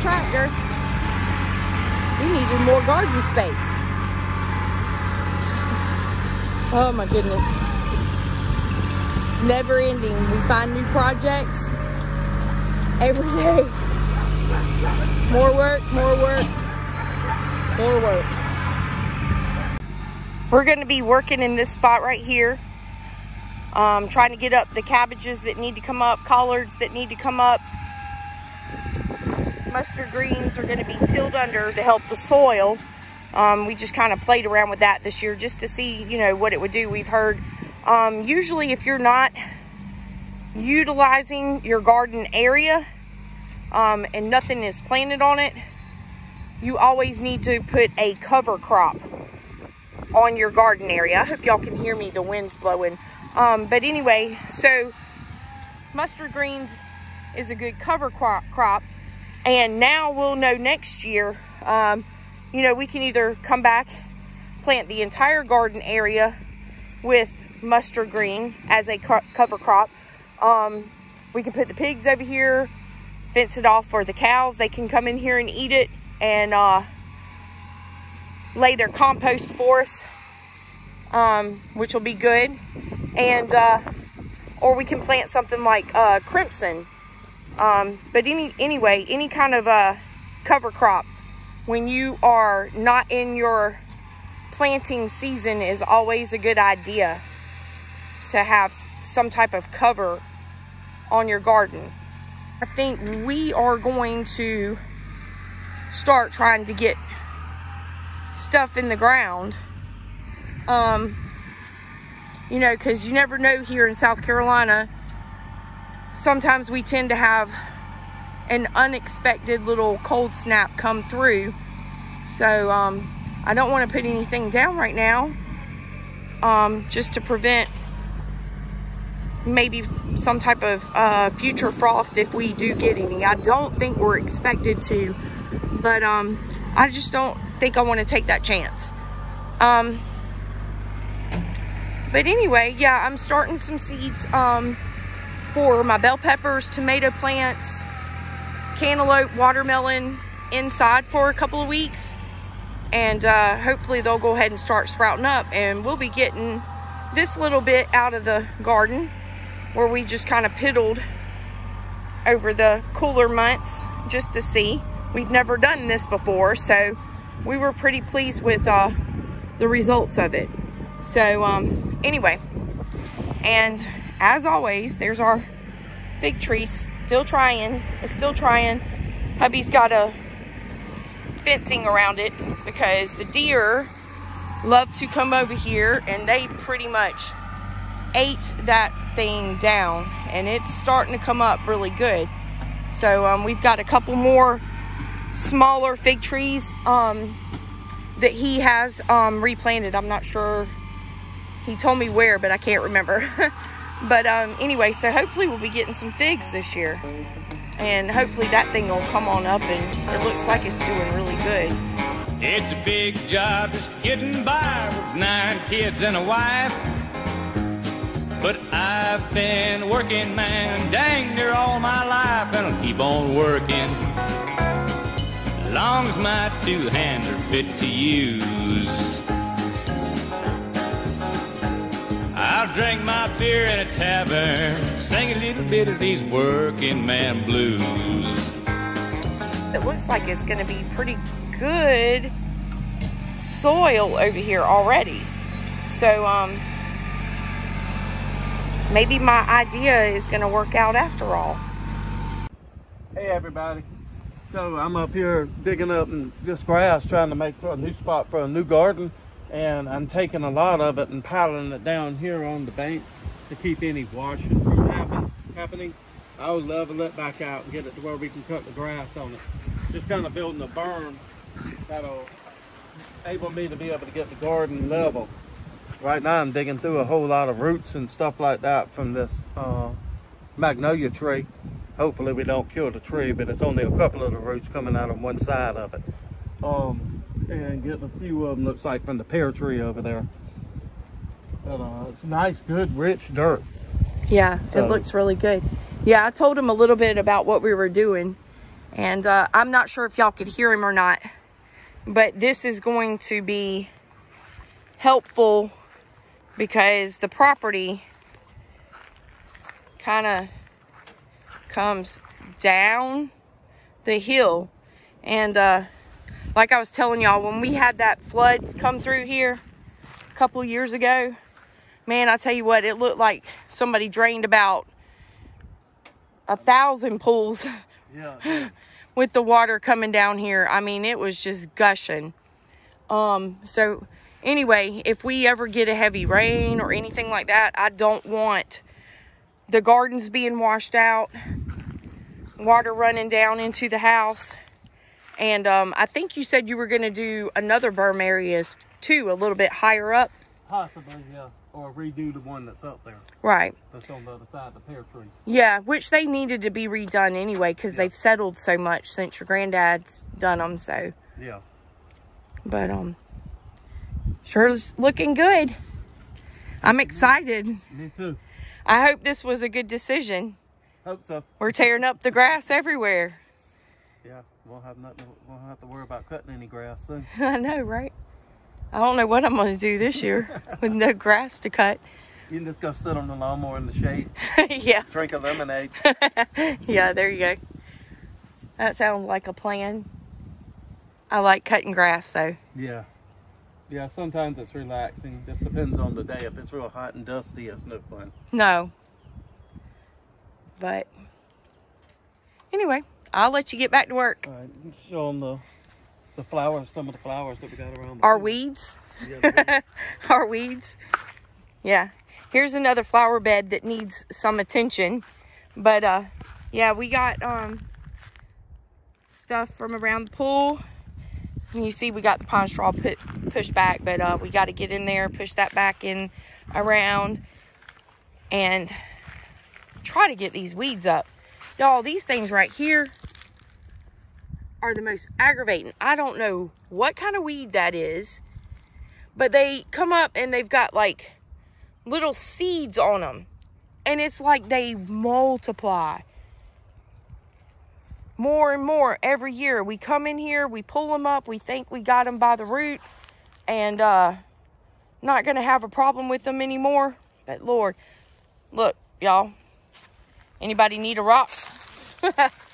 tractor. We needed more garden space. Oh my goodness. It's never ending. We find new projects every day. More work, more work, more work. We're gonna be working in this spot right here. Um, trying to get up the cabbages that need to come up, collards that need to come up. Mustard greens are gonna be tilled under to help the soil. Um, we just kind of played around with that this year just to see, you know, what it would do. We've heard, um, usually if you're not utilizing your garden area um, and nothing is planted on it, you always need to put a cover crop on your garden area. I hope y'all can hear me, the wind's blowing. Um, but anyway, so mustard greens is a good cover crop. And now we'll know next year, um, you know, we can either come back, plant the entire garden area with mustard green as a co cover crop. Um, we can put the pigs over here, fence it off for the cows. They can come in here and eat it and uh, lay their compost for us, um, which will be good. And, uh, or we can plant something like uh, crimson. Um, but any anyway, any kind of uh, cover crop when you are not in your planting season is always a good idea to have some type of cover on your garden. I think we are going to start trying to get stuff in the ground. Um, you know, because you never know here in South Carolina. Sometimes we tend to have an unexpected little cold snap come through. So um, I don't want to put anything down right now um, just to prevent maybe some type of uh, future frost if we do get any. I don't think we're expected to, but um, I just don't think I want to take that chance. Um, but anyway, yeah, I'm starting some seeds um, for my bell peppers, tomato plants, cantaloupe, watermelon inside for a couple of weeks. And uh, hopefully they'll go ahead and start sprouting up and we'll be getting this little bit out of the garden where we just kind of piddled over the cooler months just to see. We've never done this before, so we were pretty pleased with uh, the results of it. So um, anyway, and as always, there's our fig tree still trying, it's still trying. Hubby's got a fencing around it because the deer love to come over here and they pretty much ate that thing down and it's starting to come up really good. So um, we've got a couple more smaller fig trees um, that he has um, replanted. I'm not sure. He told me where, but I can't remember. but um, anyway, so hopefully we'll be getting some figs this year. And hopefully that thing will come on up and it looks like it's doing really good. It's a big job just getting by with nine kids and a wife. But I've been working, man, dang near all my life, and I'll keep on working. Long as my two hands are fit to use. Drink my beer in a tavern, sing a little bit of these working man blues. It looks like it's gonna be pretty good soil over here already. So, um, maybe my idea is going to work out after all. Hey everybody. So I'm up here digging up this grass trying to make a new spot for a new garden and I'm taking a lot of it and piling it down here on the bank to keep any washing from happen, happening. I will level it back out and get it to where we can cut the grass on it. Just kind of building a berm that'll enable me to be able to get the garden level right now I'm digging through a whole lot of roots and stuff like that from this uh, magnolia tree. Hopefully we don't kill the tree, but it's only a couple of the roots coming out on one side of it. Um, and getting a few of them looks like from the pear tree over there. But uh, it's nice, good, rich dirt. Yeah, so. it looks really good. Yeah, I told him a little bit about what we were doing. And uh, I'm not sure if y'all could hear him or not, but this is going to be helpful because the property kind of comes down the hill. And uh, like I was telling y'all, when we had that flood come through here a couple years ago, man, I tell you what, it looked like somebody drained about a thousand pools Yeah. with the water coming down here. I mean, it was just gushing. Um, so anyway, if we ever get a heavy rain or anything like that, I don't want the gardens being washed out, water running down into the house. And um, I think you said you were going to do another berm areas too, a little bit higher up. Possibly, yeah. Or redo the one that's up there. Right. That's on the other side of the pear tree. Yeah, which they needed to be redone anyway because they've settled so much since your granddad's done them. So, Yeah. but um, sure is looking good. I'm excited. Me too. I hope this was a good decision. Hope so. We're tearing up the grass everywhere. Yeah. Won't have nothing. Won't have to worry about cutting any grass soon. I know, right? I don't know what I'm going to do this year with no grass to cut. You can just go sit on the lawnmower in the shade, yeah, drink a lemonade. yeah, there you go. That sounds like a plan. I like cutting grass though. Yeah. Yeah, sometimes it's relaxing. Just depends on the day. If it's real hot and dusty, it's no fun. No. But anyway, I'll let you get back to work. All right, show them the the flowers, some of the flowers that we got around. The Our weeds. Yeah. Our weeds. Yeah. Here's another flower bed that needs some attention. But uh yeah, we got um stuff from around the pool. And you see we got the pine straw put pushed back, but uh we got to get in there, push that back in around and try to get these weeds up. Y'all, these things right here are the most aggravating. I don't know what kind of weed that is, but they come up and they've got like little seeds on them. And it's like they multiply more and more every year. We come in here, we pull them up, we think we got them by the root, and uh, not gonna have a problem with them anymore. But Lord, look, y'all. Anybody need a rock?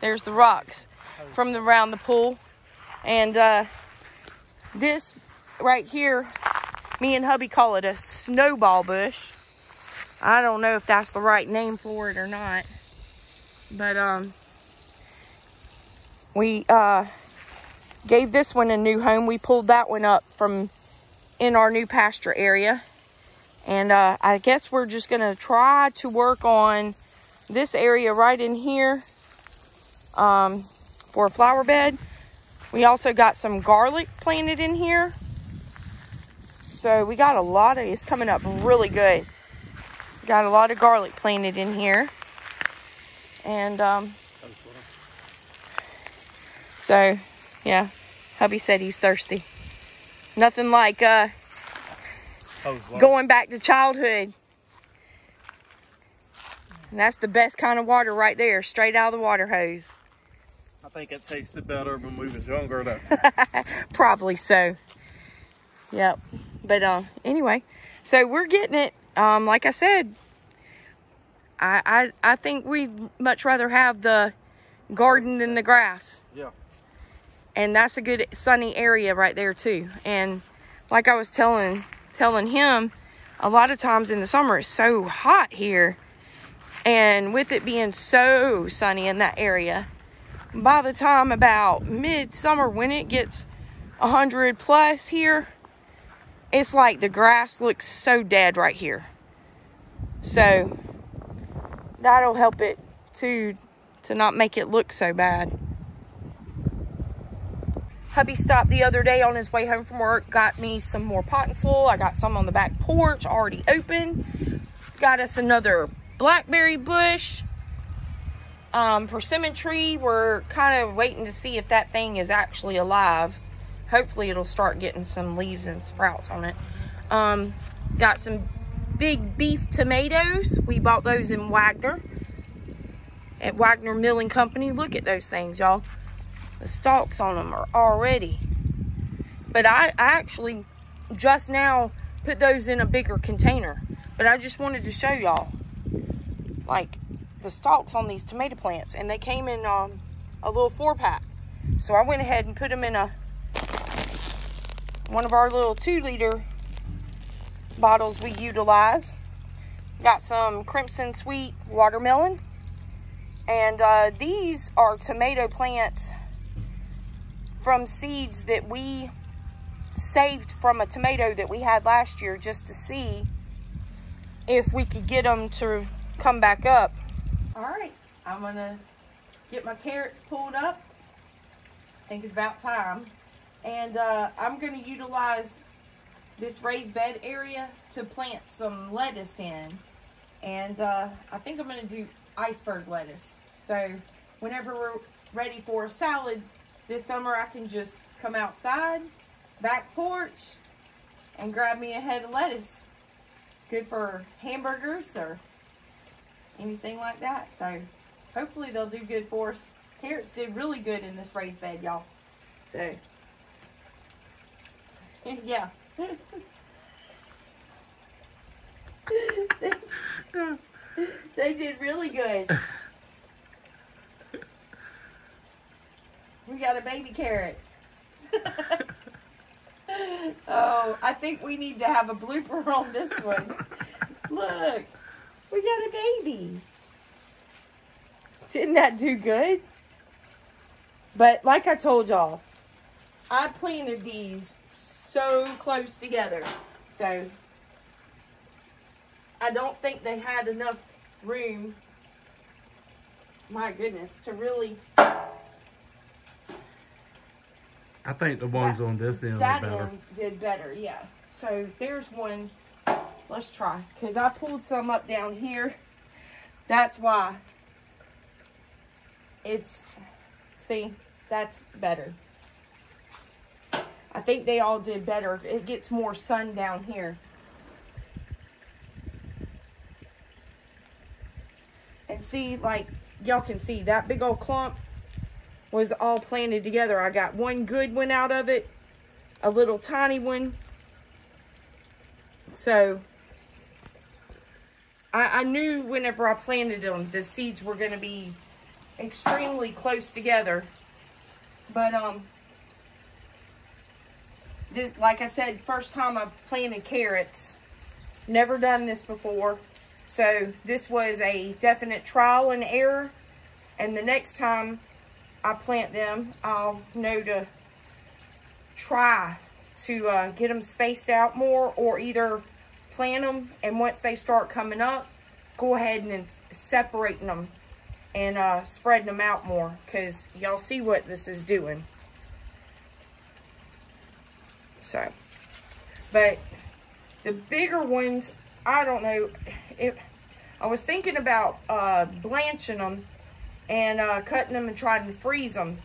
There's the rocks from the, around the pool. And uh, this right here, me and hubby call it a snowball bush. I don't know if that's the right name for it or not. But um, we uh, gave this one a new home. We pulled that one up from in our new pasture area. And uh, I guess we're just going to try to work on this area right in here um, for a flower bed. We also got some garlic planted in here. So we got a lot of, it's coming up really good. Got a lot of garlic planted in here. And um, so, yeah, hubby said he's thirsty. Nothing like uh, going back to childhood. And that's the best kind of water right there, straight out of the water hose. I think it tasted better when we was younger. Though. Probably so. Yep. But uh, anyway, so we're getting it. Um, like I said, I, I I think we'd much rather have the garden than the grass. yeah. and that's a good sunny area right there too and like i was telling telling him a lot of times in the summer it's so hot here and with it being so sunny in that area by the time about midsummer when it gets 100 plus here it's like the grass looks so dead right here so that'll help it too to not make it look so bad Hubby stopped the other day on his way home from work, got me some more pot and soil. I got some on the back porch already open. Got us another blackberry bush. Um, persimmon tree. We're kind of waiting to see if that thing is actually alive. Hopefully it'll start getting some leaves and sprouts on it. Um, got some big beef tomatoes. We bought those in Wagner. at Wagner Milling Company. Look at those things, y'all. The stalks on them are already. But I, I actually just now put those in a bigger container. But I just wanted to show y'all, like, the stalks on these tomato plants. And they came in um, a little four pack. So I went ahead and put them in a one of our little two liter bottles we utilize. Got some Crimson Sweet watermelon. And uh, these are tomato plants from seeds that we saved from a tomato that we had last year just to see if we could get them to come back up. All right, I'm gonna get my carrots pulled up. I think it's about time. And uh, I'm gonna utilize this raised bed area to plant some lettuce in. And uh, I think I'm gonna do iceberg lettuce. So whenever we're ready for a salad this summer, I can just come outside, back porch, and grab me a head of lettuce. Good for hamburgers or anything like that. So hopefully they'll do good for us. Carrots did really good in this raised bed, y'all. So, yeah. they did really good. We got a baby carrot. oh, I think we need to have a blooper on this one. Look, we got a baby. Didn't that do good? But like I told y'all, I planted these so close together. So I don't think they had enough room, my goodness, to really I think the ones That- on this end that better. end did better, yeah. So there's one. Let's try. Because I pulled some up down here. That's why. It's, see, that's better. I think they all did better. It gets more sun down here. And see, like, y'all can see that big old clump was all planted together. I got one good one out of it, a little tiny one. So I, I knew whenever I planted them, the seeds were going to be extremely close together. But um, this, like I said, first time I've planted carrots. Never done this before. So this was a definite trial and error. And the next time I plant them, I'll know to try to uh, get them spaced out more or either plant them and once they start coming up, go ahead and separating them and uh, spreading them out more because y'all see what this is doing. So, but the bigger ones, I don't know. It, I was thinking about uh, blanching them and uh, cutting them and trying to freeze them.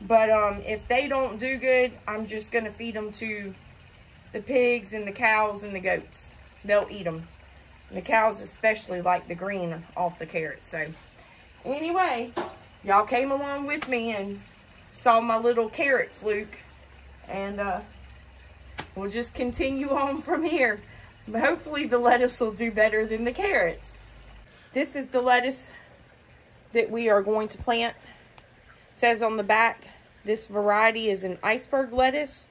But um, if they don't do good, I'm just going to feed them to the pigs and the cows and the goats. They'll eat them. And the cows especially like the green off the carrots. So anyway, y'all came along with me and saw my little carrot fluke. And uh, we'll just continue on from here. Hopefully the lettuce will do better than the carrots. This is the lettuce that we are going to plant. It says on the back, this variety is an iceberg lettuce,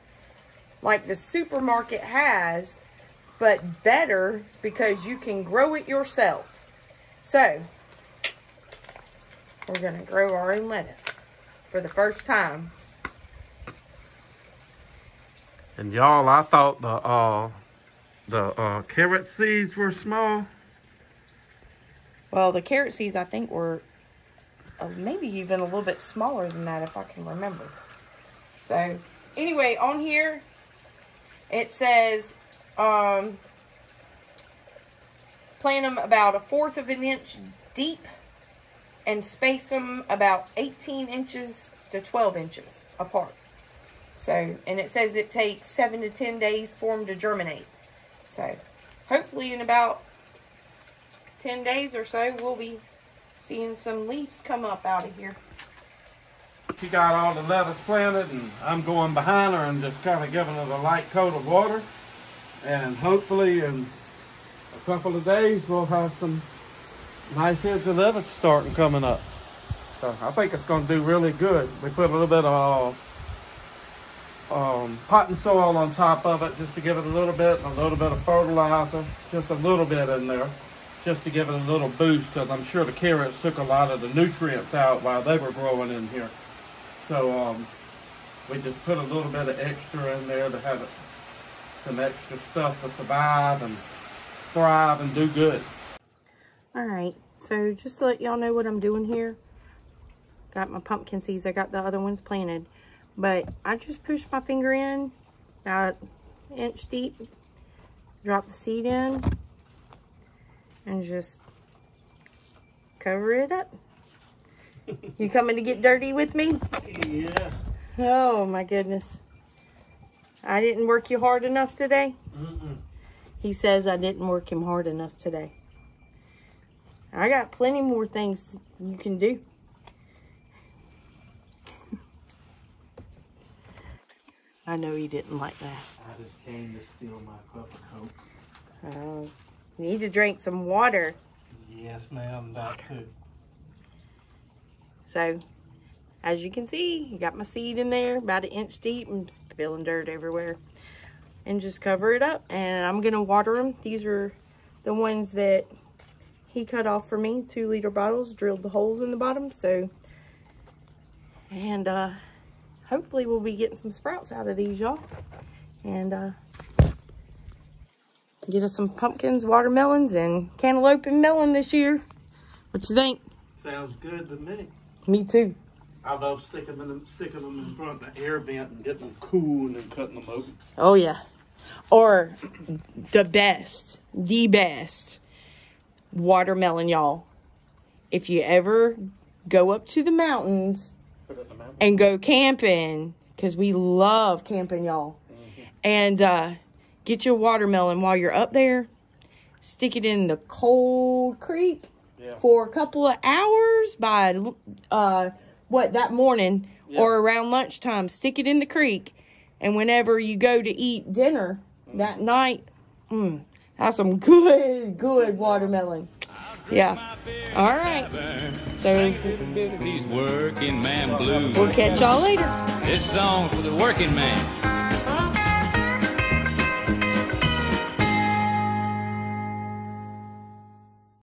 like the supermarket has, but better because you can grow it yourself. So, we're going to grow our own lettuce for the first time. And y'all, I thought the uh the uh carrot seeds were small. Well, the carrot seeds, I think, were uh, maybe even a little bit smaller than that, if I can remember. So, anyway, on here, it says, um, plant them about a fourth of an inch deep and space them about 18 inches to 12 inches apart. So, and it says it takes 7 to 10 days for them to germinate. So, hopefully in about 10 days or so, we'll be seeing some leaves come up out of here. She got all the lettuce planted, and I'm going behind her and just kind of giving it a light coat of water. And hopefully, in a couple of days, we'll have some nice heads of lettuce starting coming up. So I think it's going to do really good. We put a little bit of um, potting soil on top of it just to give it a little bit, a little bit of fertilizer, just a little bit in there, just to give it a little boost because I'm sure the carrots took a lot of the nutrients out while they were growing in here. So um, we just put a little bit of extra in there to have some extra stuff to survive and thrive and do good. All right, so just to let y'all know what I'm doing here, got my pumpkin seeds. I got the other ones planted. But I just push my finger in about inch deep, drop the seed in, and just cover it up. You coming to get dirty with me? Yeah. Oh my goodness. I didn't work you hard enough today? Mm -mm. He says I didn't work him hard enough today. I got plenty more things you can do. I know he didn't like that. I just came to steal my cup of Coke. Oh, you need to drink some water. Yes, ma'am, that too. So, as you can see, you got my seed in there, about an inch deep and spilling dirt everywhere. And just cover it up, and I'm gonna water them. These are the ones that he cut off for me, two liter bottles, drilled the holes in the bottom, so. And, uh, hopefully we'll be getting some sprouts out of these, y'all. And uh, get us some pumpkins, watermelons, and cantaloupe and melon this year. What you think? Sounds good to me. Me too. I love sticking them, sticking them in front of the air vent and getting them cool and then cutting them open. Oh, yeah. Or the best, the best watermelon, y'all. If you ever go up to the mountains and go camping because we love camping, y'all. Mm-hmm. And uh, get your watermelon while you're up there. Stick it in the cold creek yeah. for a couple of hours by uh, what that morning yeah. or around lunchtime. Stick it in the creek, and whenever you go to eat dinner mm. that night, mm, that's some good, good watermelon. Yeah. All right. So these working man blues. We'll catch y'all later. This song for the working man.